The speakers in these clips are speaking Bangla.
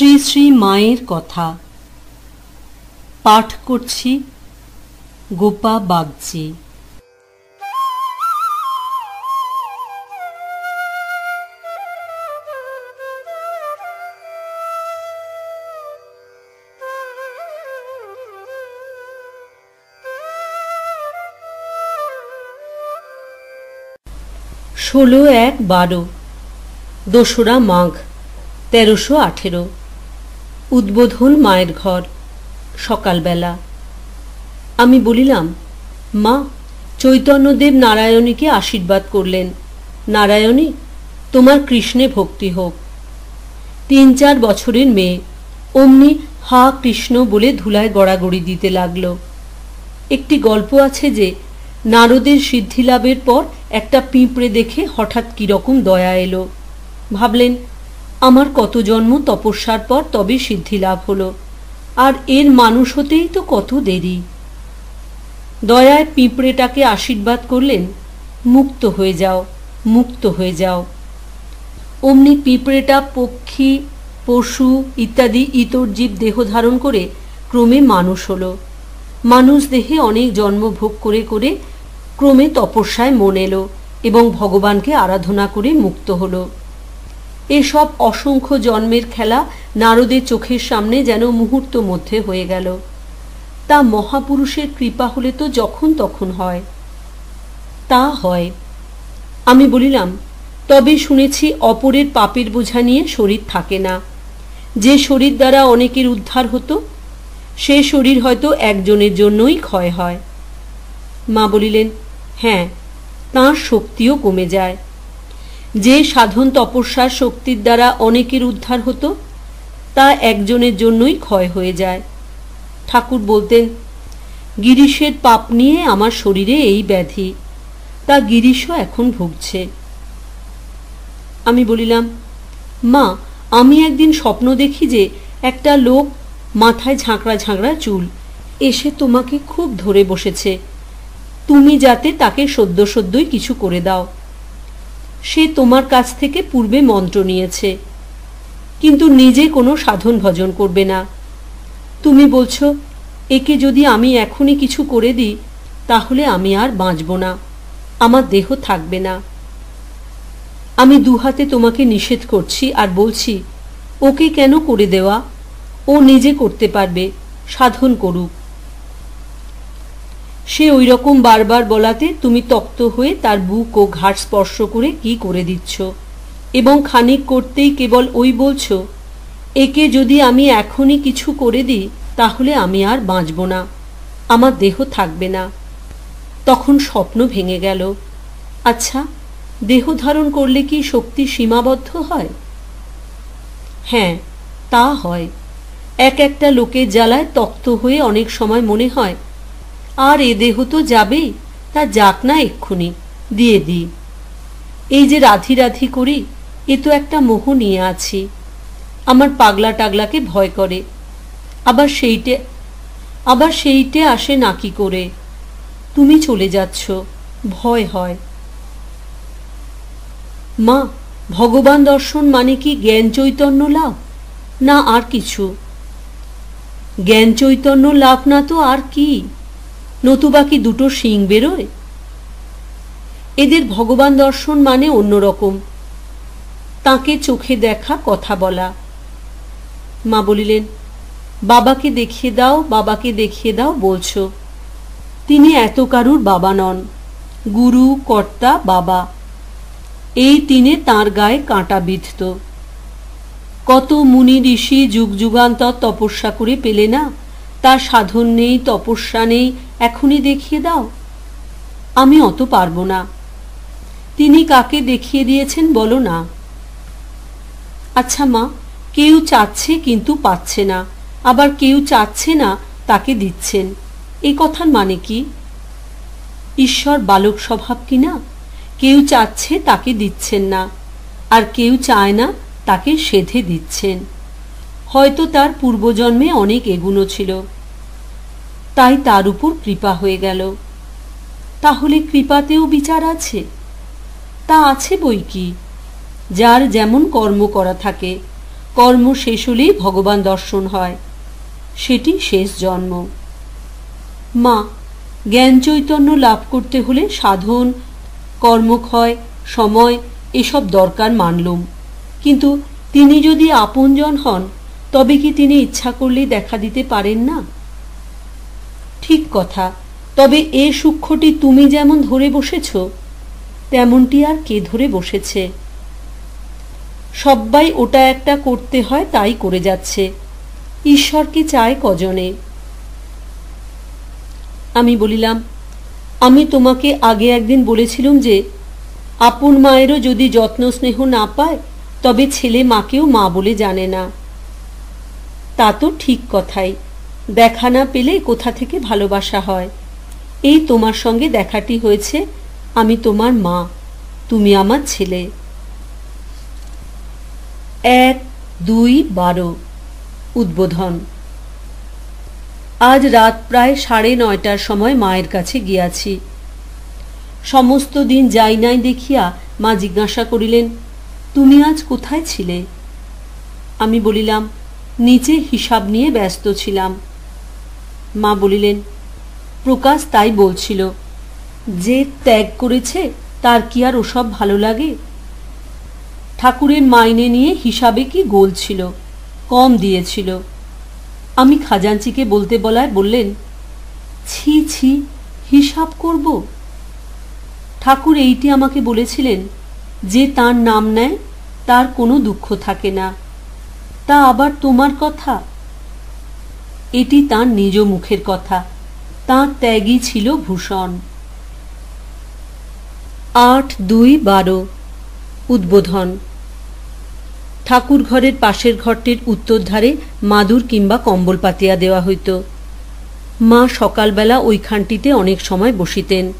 শ্রী শ্রী মায়ের কথা। পাঠ করছি গোপা বাগচি। ষোলো এক বারো, দোসরা মাঘ, তেরোশো আঠেরো। উদ্বোধন মায়ের ঘর, সকালবেলা। আমি বলিলাম, মা, চৈতন্যদেব নারায়ণীকে আশীর্বাদ করলেন। নারায়ণী, তোমার কৃষ্ণে ভক্তি হোক। তিন চার বছরের মেয়ে, অমনি হা, কৃষ্ণ বলে ধুলায় গড়াগড়ি দিতে লাগল। একটি গল্প আছে যে, নারদের সিদ্ধি লাভের পর একটা পিঁপড়ে দেখে হঠাৎ কীরকম দয়া এলো। ভাবলেন আমার কত জন্ম তপস্যার পর তবে সিদ্ধি লাভ হলো, আর এর মানুষ হতেই তো কত দেরি। দয়ায় পিঁপড়েটাকে আশীর্বাদ করলেন, মুক্ত হয়ে যাও, মুক্ত হয়ে যাও। অমনি পিঁপড়েটা পক্ষী, পশু ইত্যাদি ইতর জীব দেহ ধারণ করে ক্রমে মানুষ হলো। মানুষ দেহে অনেক জন্ম ভোগ করে করে ক্রমে তপস্যায় মন এলো এবং ভগবানকে আরাধনা করে মুক্ত হলো। এসব অসংখ্য জন্মের খেলা নারদের চোখের সামনে যেন মুহূর্ত মধ্যে হয়ে গেল। তা মহাপুরুষের কৃপা হলে তো যখন তখন হয়। তা হয়। আমি বলিলাম, তবে শুনেছি অপরের পাপের বোঝা নিয়ে শরীর থাকে না। যে শরীর দ্বারা অনেকের উদ্ধার হতো, সে শরীর হয়তো একজনের জন্যই ক্ষয় হয়। মা বলিলেন হ্যাঁ তাঁর শক্তিও কমে যায়। যে সাধন তপস্যার শক্তির দ্বারা অনেকের উদ্ধার হতো, তা একজনের জন্যই ক্ষয় হয়ে যায়। ঠাকুর বলতেন, গিরিশের পাপ নিয়ে আমার শরীরে এই ব্যাধি, তা গিরিশও এখন ভুগছে। আমি বলিলাম, মা, আমি একদিন স্বপ্ন দেখি যে একটা লোক মাথায় ঝাঁকড়া ঝাঁকড়া চুল, এসে তোমাকে খুব ধরে বসেছে। তুমি যাতে তাকে সদ্য সদ্যই কিছু করে দাও। সে তোমার কাছ থেকে পূর্বে মন্ত্র নিয়েছে। কিন্তু নিজে কোনো সাধন ভজন করবে না। তুমি বলছো, একে যদি আমি এখনই কিছু করে দিই, তাহলে আমি আর বাঁচব না। আমার দেহ থাকবে না। আমি দুহাতে তোমাকে নিষেধ করছি আর বলছি, ওকে কেন করে দেওয়া? ও নিজে করতে পারবে, সাধন করুক। সে ওই রকম বারবার বলাতে তুমি তক্ত হয়ে তার বুক ও ঘাট স্পর্শ করে কি করে দিচ্ছ? এবং খানিক করতেই কেবল ওই বলছো, একে যদি আমি এখনই কিছু করে দিই, তাহলে আমি আর বাঁচব না। আমার দেহ থাকবে না। তখন স্বপ্ন ভেঙে গেল। আচ্ছা দেহ ধারণ করলে কি শক্তি সীমাবদ্ধ হয়? হ্যাঁ তা হয়। এক একটা লোকের জ্বালায় তক্ত হয়ে অনেক সময় মনে হয় আর এ দেহ তো যাবেই, তা যাক না এক্ষুনি, দিয়ে দিই। এই যে রাধি রাধি করি, এ তো একটা মোহ নিয়ে আছি। আমার পাগলা টাগলাকে ভয় করে। আবার সেইটে আবার সেইটে আসে নাকি করে? তুমি চলে যাচ্ছ, ভয় হয়। মা, ভগবান দর্শন মানে কি জ্ঞান চৈতন্য লাভ? না আর কিছু? জ্ঞান চৈতন্য লাভ না তো আর কি? নতুবা কি দুটো শিং বেরোয়? এদের ভগবান দর্শন মানে অন্যরকম তাকে চোখে দেখা, কথা বলা। মা বলিলেন, বাবাকে দেখিয়ে দাও, বাবাকে দেখিয়ে দাও, বলছ। তিনি এত কারুর বাবা নন, গুরু, কর্তা, বাবা। এই তিনে তার গায়ে কাঁটা বিধত। কত মুনি ঋষি যুগ যুগান্তর তপস্যা করে পেলে না? তার সাধন নেই, তপস্যা নেই, এখনই দেখিয়ে দাও। আমি অত পারব না। তিনি কাকে দেখিয়ে দিয়েছেন বলো না। আচ্ছা মা, কেউ চাচ্ছে কিন্তু পাচ্ছে না, আবার কেউ চাচ্ছে না তাকে দিচ্ছেন। এই কথার মানে কি? ঈশ্বর বালক স্বভাব কি না? কেউ চাচ্ছে তাকে দিচ্ছেন না, আর কেউ চায় না তাকে সেধে দিচ্ছেন। হয়তো তার পূর্বজন্মে অনেক এগুনো ছিল। তাই তার উপর কৃপা হয়ে গেল। তাহলে কৃপাতেও বিচার আছে? তা আছে বই কি? যার যেমন কর্ম করা থাকে, কর্ম শেষ হলেই ভগবান দর্শন হয়। সেটি শেষ জন্ম। মা, জ্ঞান চৈতন্য লাভ করতে হলে সাধন কর্মক্ষয় সময় এসব দরকার মানলুম। কিন্তু তিনি যদি আপনজন হন তবে কি তিনি ইচ্ছা করলেই দেখা দিতে পারেন না? ঠিক কথা। তবে এ সূক্ষ্মটি তুমি যেমন ধরে বসেছ, তেমনটি আর কে ধরে বসেছে? সবাই ওটা একটা করতে হয়, তাই করে যাচ্ছে। ঈশ্বরকে চায় কজনে? আমি বলিলাম, আমি তোমাকে আগে একদিন বলেছিলাম যে, আপন মায়েরও যদি যত্ন স্নেহ না পায়, তবে ছেলে মাকেও মা বলে জানে না। তা তো ঠিক কথাই। দেখা না পেলে কোথা থেকে ভালোবাসা হয়? এই তোমার সঙ্গে দেখাটি হয়েছে, আমি তোমার মা, তুমি আমার ছেলে। এক, দুই, বারো। উদ্বোধন। আজ রাত প্রায় সাড়ে নয়টার সময় মায়ের কাছে গিয়াছি। সমস্ত দিন যাই নাই দেখিয়া মা জিজ্ঞাসা করিলেন, তুমি আজ কোথায় ছিলে? আমি বলিলাম নিচে হিসাব নিয়ে ব্যস্ত ছিলাম। মা বলিলেন, প্রকাশ তাই বলছিল, যে ত্যাগ করেছে তার কি আর ওসব ভালো লাগে? ঠাকুরের মাইনে নিয়ে হিসাবে কি গোল ছিল, কম দিয়েছিল? আমি খাজাঞ্চিকে বলতে বলায় বললেন, ছি ছি, হিসাব করব। ঠাকুর এইটি আমাকে বলেছিলেন, যে তার নাম নেয়, তার কোনো দুঃখ থাকে না। তা আবার তোমার কথা? এটি তার নিজ মুখের কথা। তাঁর ত্যাগই ছিল ভূষণ। আট দুই বারো, উদ্বোধন। ঠাকুর ঘরের পাশের ঘরটির উত্তরধারে মাদুর কিংবা কম্বল পাতিয়া দেওয়া হইত। মা সকালবেলা ওইখানটিতে অনেক সময় বসিতেন।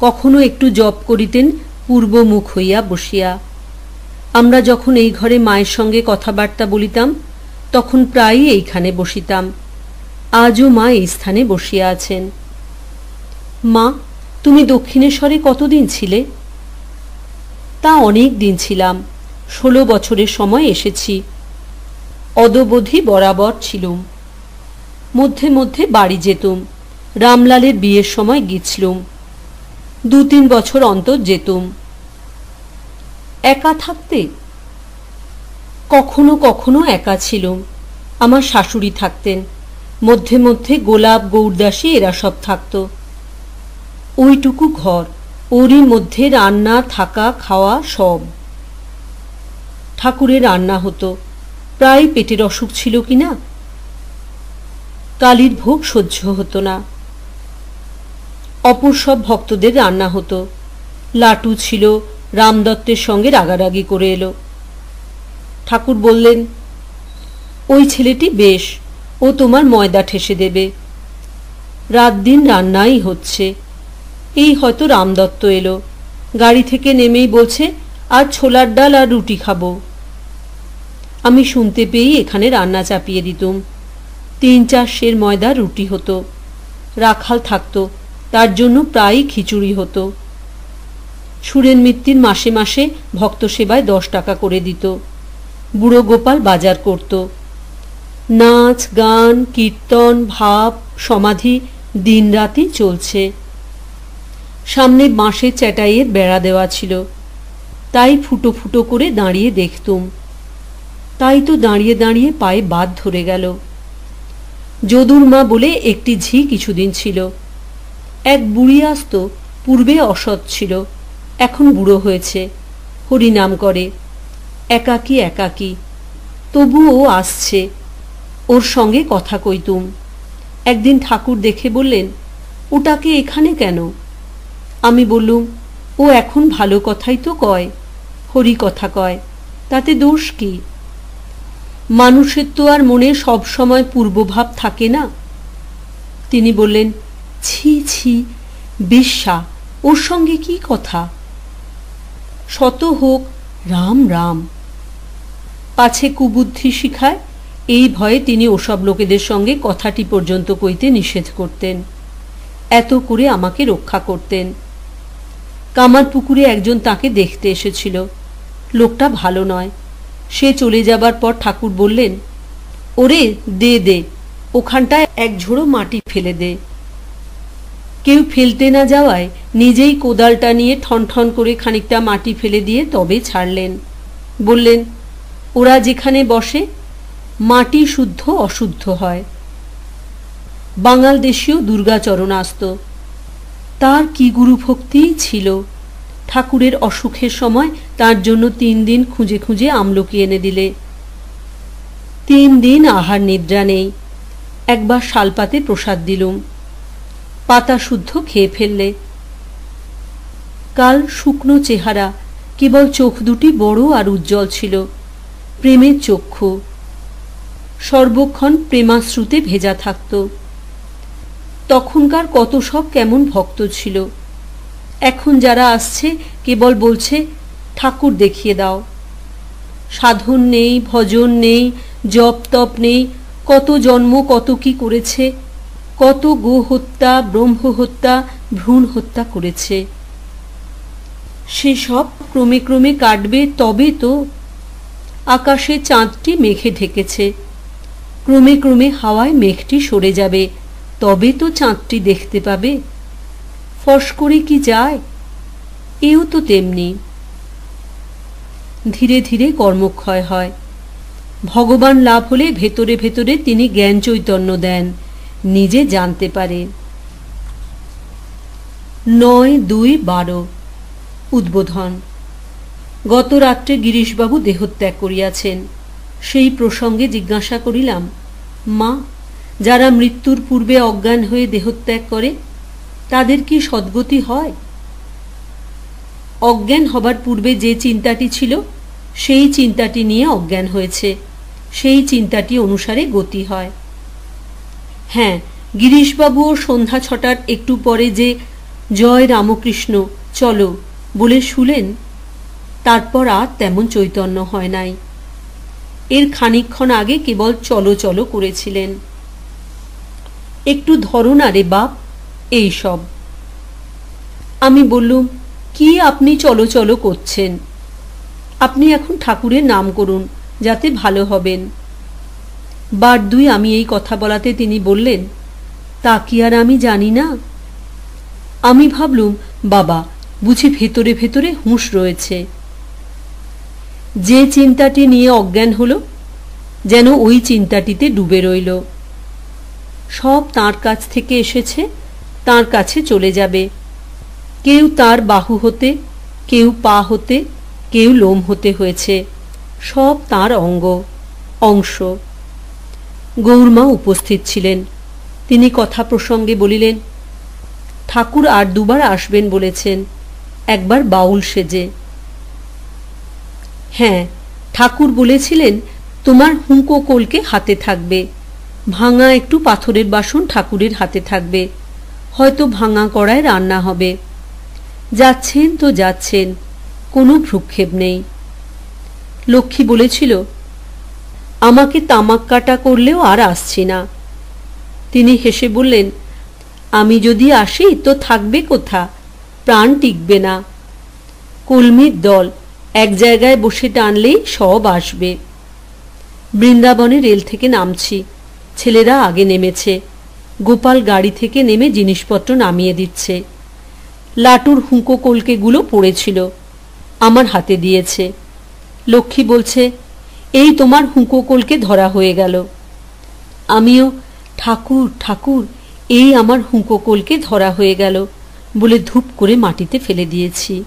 কখনো একটু জপ করিতেন, পূর্বমুখ হইয়া বসিয়া। আমরা যখন এই ঘরে মায়ের সঙ্গে কথাবার্তা বলিতাম, তখন প্রায়ই এইখানে বসিতাম। আজও মা এই স্থানে বসিয়া আছেন। মা, তুমি দক্ষিণেশ্বরে কতদিন ছিলে? তা অনেক দিন ছিলাম। ষোলো বছরের সময় এসেছি। অদবধি বরাবর ছিলুম। মধ্যে মধ্যে বাড়ি যেতুম। রামলালের বিয়ের সময় গিয়েছিলুম। দু তিন বছর অন্তর যেতুম। একা থাকতে? কখনো কখনো একা ছিল আমার শাশুড়ি থাকতেন। মধ্যে মধ্যে গোলাপ, গৌরদাসী এরা সব থাকত। ওইটুকু ঘর, ওরই মধ্যে রান্না, থাকা, খাওয়া সব। ঠাকুরের রান্না হতো। প্রায় পেটের অসুখ ছিল কি না? কালীর ভোগ সহ্য হতো না। অপর সব ভক্তদের রান্না হতো। লাটু ছিল রামদত্তের সঙ্গে রাগারাগি করে এলো। ঠাকুর বললেন, ওই ছেলেটি বেশ, ও তোমার ময়দা ঠেসে দেবে। রাত দিন রান্নাই হচ্ছে। এই হয়তো রামদত্ত এলো। গাড়ি থেকে নেমেই বলছে, আর ছোলার ডাল আর রুটি খাব। আমি শুনতে পেয়েই এখানে রান্না চাপিয়ে দিতুম। তিন চার সের ময়দা রুটি হতো। রাখাল থাকতো, তার জন্য প্রায়ই খিচুড়ি হতো। সুরেন মিত্তির মাসে মাসে ভক্ত সেবায় দশ টাকা করে দিত। বুড়ো গোপাল বাজার করত। নাচ, গান, কীর্তন, ভাব, সমাধি দিন দিনরাতই চলছে। সামনে বাঁশের চ্যাটাইয়ের বেড়া দেওয়া ছিল। তাই ফুটো ফুটো করে দাঁড়িয়ে দেখতুম। তাই তো দাঁড়িয়ে দাঁড়িয়ে পায়ে বাদ ধরে গেল। যদুর মা বলে একটি ঝি কিছুদিন ছিল। এক বুড়ি আসত পূর্বে অসৎ ছিল। এখন বুড়ো হয়েছে। হরিনাম করে, একাকি একাকি। তবু ও আসছে। ওর সঙ্গে কথা কইতুম একদিন ঠাকুর দেখে বললেন, ওটাকে এখানে কেন? আমি বললুম, ও এখন ভালো কথাই তো কয়, হরি কথা কয়, তাতে দোষ কি? মানুষের তো আর মনে সব সময় পূর্বভাব থাকে না? তিনি বললেন, ছি ছি বেশ্যা ওর সঙ্গে কি কথা? শত হোক, রাম রাম। পাছে কুবুদ্ধি শিখায়, এই ভয়ে তিনি ওসব লোকেদের সঙ্গে কথাটি পর্যন্ত কইতে নিষেধ করতেন। এত করে আমাকে রক্ষা করতেন। কামার পুকুরে একজন তাকে দেখতে এসেছিল। লোকটা ভালো নয়। সে চলে যাবার পর ঠাকুর বললেন, ওরে, দে দে। ওখানটায় এক ঝোড়ো মাটি ফেলে দে। কেউ ফেলতে না যাওয়ায় নিজেই কোদালটা নিয়ে ঠন ঠন করে খানিকটা মাটি ফেলে দিয়ে তবে ছাড়লেন। বললেন, ওরা যেখানে বসে, মাটি শুদ্ধ অশুদ্ধ হয়। বাঙাল দেশীয় দুর্গাচরণ আসত তার কি গুরুভক্তিই ছিল? ঠাকুরের অসুখের সময় তার জন্য তিন দিন খুঁজে খুঁজে আমলকি এনে দিলে। তিন দিন আহার নিদ্রা নেই। একবার শালপাতে প্রসাদ দিলুম। পাতা শুদ্ধ খেয়ে ফেললে। কাল শুকনো চেহারা, কেবল চোখ দুটি বড় আর উজ্জ্বল ছিল, প্রেমের চক্ষু। সর্বক্ষণ প্রেমাশ্রুতে ভেজা থাকত। তখনকার কত সব কেমন ভক্ত ছিল। এখন যারা আসছে, কেবল বলছে, ঠাকুর দেখিয়ে দাও। সাধন নেই, ভজন নেই জপ তপ নেই, কত জন্ম, কত কি করেছে কত গো হত্যা, ব্রহ্ম হত্যা, ভ্রূণ হত্যা করেছে। সেসব ক্রমে ক্রমে কাটবে, তবে তো আকাশে চাঁদটি মেঘে ঢেকেছে। ক্রমে ক্রমে হাওয়ায় মেঘটি সরে যাবে, তবে তো চাঁদটি দেখতে পাবে। ফস করে কি যায়? এও তো তেমনি। ধীরে ধীরে কর্মক্ষয় হয়। ভগবান লাভ হলে ভেতরে ভেতরে তিনি জ্ঞান চৈতন্য দেন। নিজে জানতে পারে। নয় দুই বারো, উদ্বোধন। গত রাত্রে গিরিশবাবু দেহত্যাগ করিয়াছেন। সেই প্রসঙ্গে জিজ্ঞাসা করিলাম, মা, যারা মৃত্যুর পূর্বে অজ্ঞান হয়ে দেহত্যাগ করে, তাদের কি সদ্গতি হয়? অজ্ঞান হবার পূর্বে যে চিন্তাটি ছিল, সেই চিন্তাটি নিয়ে অজ্ঞান হয়েছে। সেই চিন্তাটি অনুসারে গতি হয়। হ্যাঁ গিরিশবাবু ও সন্ধ্যা ছটার একটু পরে যে, জয় রামকৃষ্ণ, চলো। বলে শুলেন। তারপর আর তেমন চৈতন্য হয় নাই। এর খানিকক্ষণ আগে কেবল চলো চলো করেছিলেন। একটু ধরো না রে বাপ এইসব আমি বললুম, কি আপনি চলো চলো করছেন? আপনি এখন ঠাকুরের নাম করুন, যাতে ভালো হবেন। বার দুই আমি এই কথা বলাতে তিনি বললেন, তা কি আর আমি জানি না? আমি ভাবলুম, বাবা, বুঝি ভেতরে ভেতরে হুঁশ রয়েছে। যে চিন্তাটি নিয়ে অজ্ঞান হল, যেন ওই চিন্তাটিতে ডুবে রইল। সব তার কাছ থেকে এসেছে, তার কাছে চলে যাবে। কেউ তার বাহু হতে, কেউ পা হতে, কেউ লোম হতে হয়েছে। সব তার অঙ্গ, অংশ। গৌরমা উপস্থিত ছিলেন। তিনি কথা প্রসঙ্গে বলিলেন, ঠাকুর আর দুবার আসবেন বলেছেন, একবার বাউল সেজে। হ্যাঁ ঠাকুর বলেছিলেন, তোমার হুঁকো কোলকে হাতে থাকবে, ভাঙা একটু পাথরের বাসন ঠাকুরের হাতে থাকবে, হয়তো ভাঙা কড়ায় রান্না হবে। যাচ্ছেন তো যাচ্ছেন, কোনো ভ্রুক্ষেপ নেই। লক্ষ্মী বলেছিল আমাকে তামাক কাটা করলেও আর আসছি না। তিনি হেসে বললেন, আমি যদি আসি তো থাকবে কোথা? প্রাণ টিকবে না। কলমির দল এক জায়গায় বসে টানলেই সব আসবে। বৃন্দাবনে রেল থেকে নামছি, ছেলেরা আগে নেমেছে। গোপাল গাড়ি থেকে নেমে জিনিসপত্র নামিয়ে দিচ্ছে। লাটুর হুঁকো কলকেগুলো পড়েছিল, আমার হাতে দিয়েছে। লক্ষ্মী বলছে এই তোমার হুঁকো কলকে ধরা হয়ে গেল। আমিও, ঠাকুর ঠাকুর, এই আমার হুঁকো কলকে ধরা হয়ে গেল বলে ধূপ করে মাটিতে ফেলে দিয়েছি।